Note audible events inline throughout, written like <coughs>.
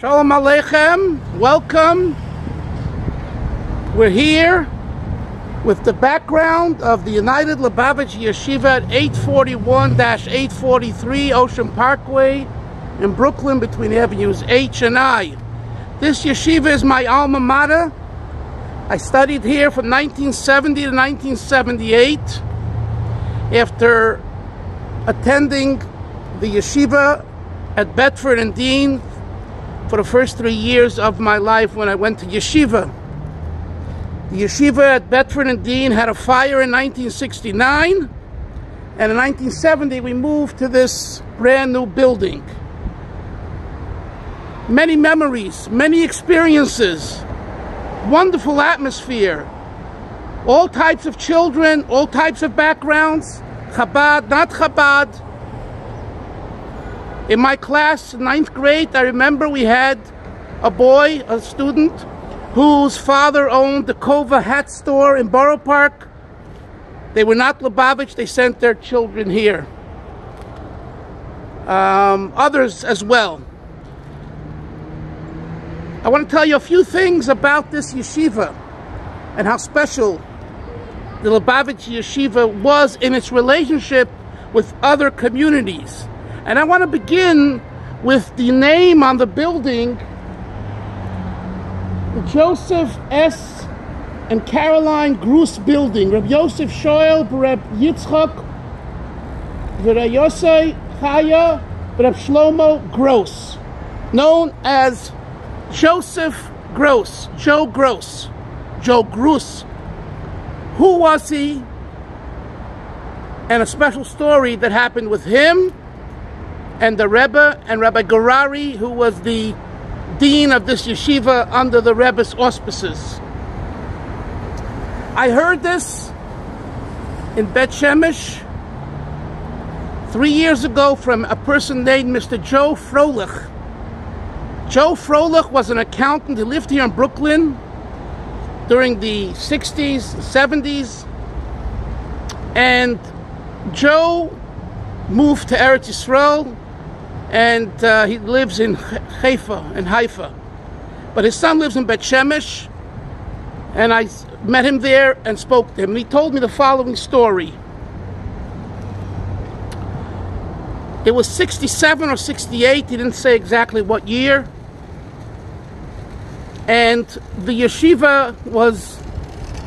Shalom Aleichem. Welcome. We're here with the background of the United Lubavitch Yeshiva at 841-843 Ocean Parkway in Brooklyn between Avenues H and I. This yeshiva is my alma mater. I studied here from 1970 to 1978. After attending the yeshiva at Bedford and Dean for the first three years of my life when I went to yeshiva. The yeshiva at Bedford and Dean had a fire in 1969, and in 1970 we moved to this brand new building. Many memories, many experiences, wonderful atmosphere, all types of children, all types of backgrounds, Chabad, not Chabad. In my class, ninth grade, I remember we had a boy, a student, whose father owned the Kova hat store in Borough Park. They were not Lubavitch, they sent their children here. Um, others as well. I want to tell you a few things about this yeshiva and how special the Lubavitch Yeshiva was in its relationship with other communities. And I want to begin with the name on the building the Joseph S. and Caroline Gruss building. Reb Yosef Shoel, Reb Yitzchak, Reb Yosei Chaya, Reb Shlomo Gross, known as Joseph Gross, Joe Gross, Joe Gruss. Who was he? And a special story that happened with him and the Rebbe and Rabbi Gurary, who was the dean of this yeshiva under the Rebbe's auspices. I heard this in Bet Shemesh three years ago from a person named Mr. Joe Froelich. Joe Froelich was an accountant. He lived here in Brooklyn during the 60s, 70s. And Joe moved to Eretz Yisrael and uh, he lives in Haifa, in Haifa. But his son lives in Bet Shemesh, and I met him there and spoke to him. He told me the following story. It was 67 or 68, he didn't say exactly what year. And the yeshiva was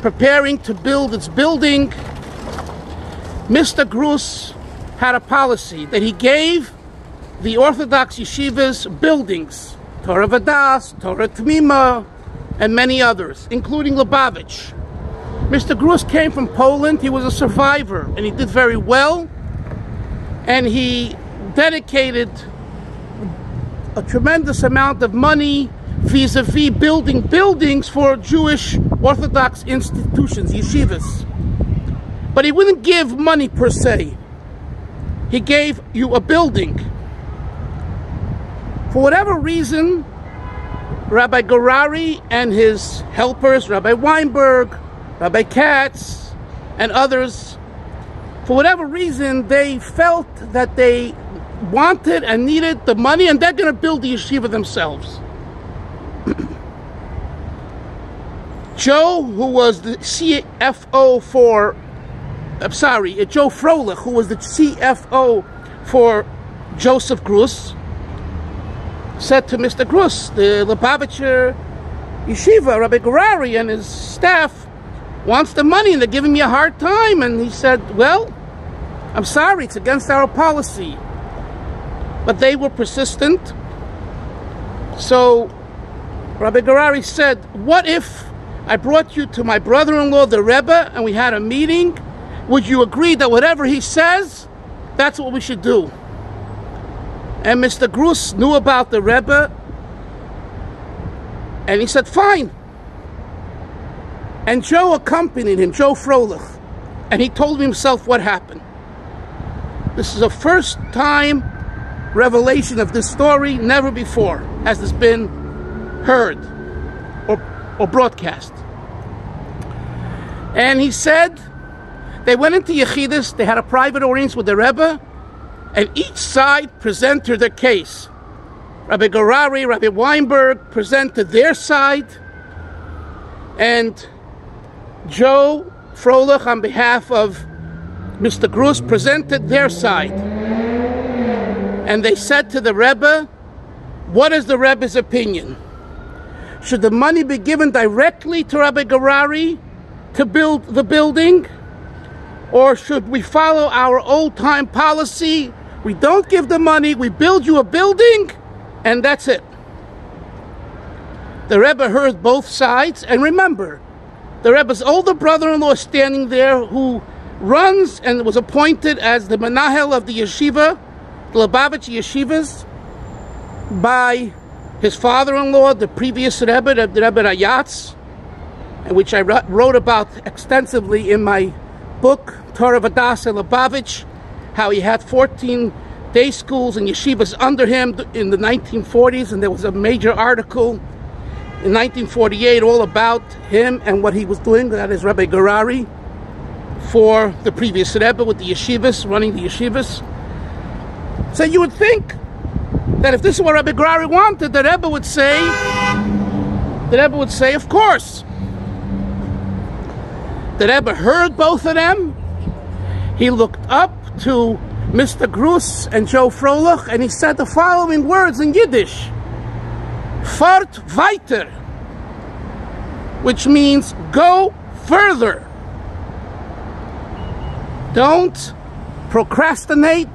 preparing to build its building. Mr. Gruss had a policy that he gave the Orthodox yeshivas buildings, Torah Vadas, Torah Tmima, and many others, including Lubavitch. Mr. Gruss came from Poland. He was a survivor, and he did very well. And he dedicated a tremendous amount of money vis-a-vis building buildings for Jewish Orthodox institutions, yeshivas. But he wouldn't give money per se. He gave you a building. For whatever reason, Rabbi Gurary and his helpers, Rabbi Weinberg, Rabbi Katz, and others, for whatever reason, they felt that they wanted and needed the money and they're going to build the yeshiva themselves. <clears throat> Joe, who was the CFO for, I'm sorry, Joe Froelich, who was the CFO for Joseph Gruss, said to Mr. Gruss, the Lubavitcher Yeshiva, Rabbi Gurary and his staff wants the money and they're giving me a hard time. And he said, well, I'm sorry, it's against our policy. But they were persistent. So Rabbi Gurary said, what if I brought you to my brother-in-law, the Rebbe, and we had a meeting? Would you agree that whatever he says, that's what we should do? And Mr. Gruss knew about the Rebbe, and he said, fine. And Joe accompanied him, Joe Froelich, and he told himself what happened. This is a first time revelation of this story, never before has this been heard or, or broadcast. And he said, they went into Yechidus, they had a private audience with the Rebbe, and each side presented their case. Rabbi Gurary, Rabbi Weinberg presented their side, and Joe Froelich, on behalf of Mr. Gruss, presented their side. And they said to the Rebbe, What is the Rebbe's opinion? Should the money be given directly to Rabbi Gurary to build the building? Or should we follow our old time policy? We don't give the money, we build you a building, and that's it. The Rebbe heard both sides, and remember, the Rebbe's older brother in law is standing there who runs and was appointed as the Menahel of the yeshiva, the Lubavitch yeshivas, by his father-in-law, the previous Rebbe, of the Rebbe Rayatz, which I wrote about extensively in my book, Torah Vadasa Lubavitch, how he had 14 day schools and yeshivas under him in the 1940s, and there was a major article in 1948 all about him and what he was doing, that is Rabbi Gurary, for the previous Rebbe with the yeshivas, running the yeshivas. So you would think that if this is what Rabbi Gurary wanted, the Rebbe would say, the Rebbe would say, of course. The Rebbe heard both of them. He looked up to Mr. Gruss and Joe Froelich, and he said the following words in Yiddish. Fort weiter, which means go further. Don't procrastinate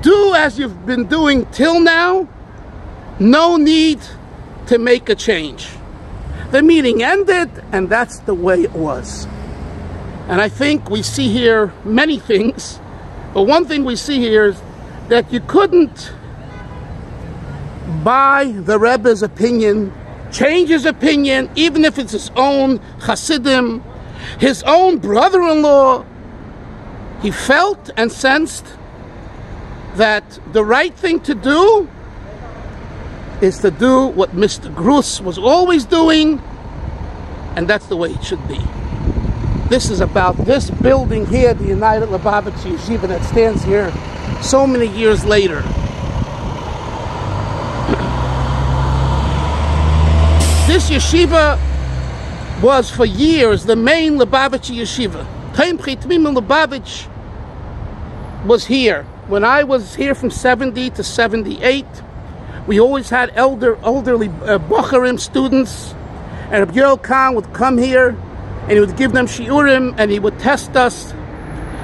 do as you've been doing till now. No need to make a change. The meeting ended, and that's the way it was. And I think we see here many things, but one thing we see here is that you couldn't buy the Rebbe's opinion, change his opinion, even if it's his own Hasidim, his own brother-in-law. He felt and sensed that the right thing to do is to do what Mr. Gruss was always doing, and that's the way it should be. This is about this building here, the United Lubavitch Yeshiva that stands here so many years later. This yeshiva was for years the main Lubavitch yeshiva. Tomchei Tmimim Lubavitch was here when I was here from 70 to 78, we always had elder, elderly uh, Bochurim students, and Rabbi Yoel Kahn would come here, and he would give them shiurim, and he would test us.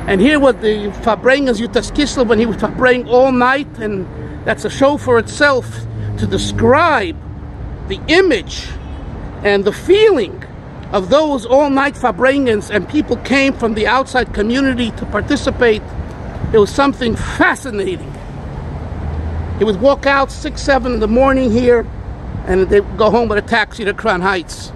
And here was the Fabrengas Yud Tes Kislev, when he was Farbreng all night, and that's a show for itself to describe the image and the feeling of those all-night Farbrengens, and people came from the outside community to participate it was something fascinating. He would walk out six, seven in the morning here, and they'd go home with a taxi to Crown Heights.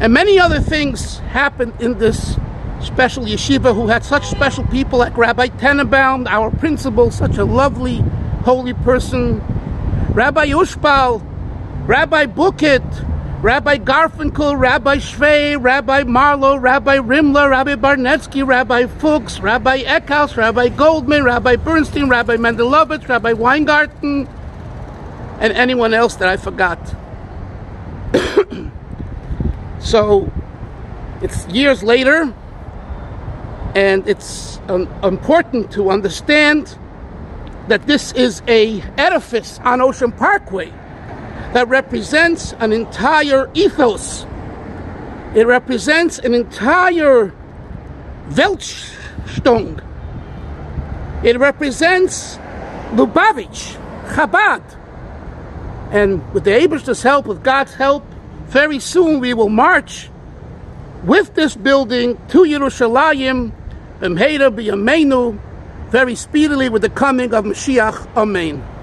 And many other things happened in this special yeshiva who had such special people like Rabbi Tenenbaum, our principal, such a lovely, holy person, Rabbi Ushbal, Rabbi Buket, Rabbi Garfinkel, Rabbi Shvei, Rabbi Marlow, Rabbi Rimler, Rabbi Barnetsky, Rabbi Fuchs, Rabbi Eckhaus, Rabbi Goldman, Rabbi Bernstein, Rabbi Mendelovitz, Rabbi Weingarten, and anyone else that I forgot. <coughs> so it's years later, and it's um, important to understand that this is a edifice on Ocean Parkway that represents an entire ethos. It represents an entire Weltanschauung. It represents Lubavitch, Chabad. And with the Aibershter's help, with God's help, very soon we will march with this building to Yerushalayim, B'mheira b'yameinu, very speedily with the coming of Mashiach. Amen.